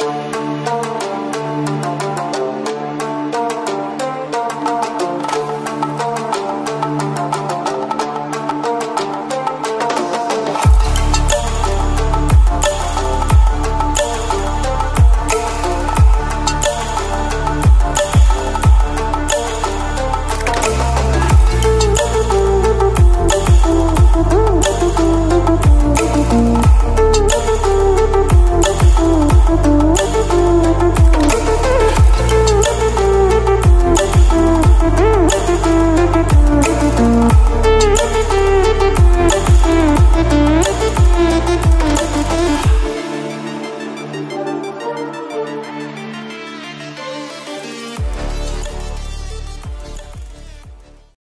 Música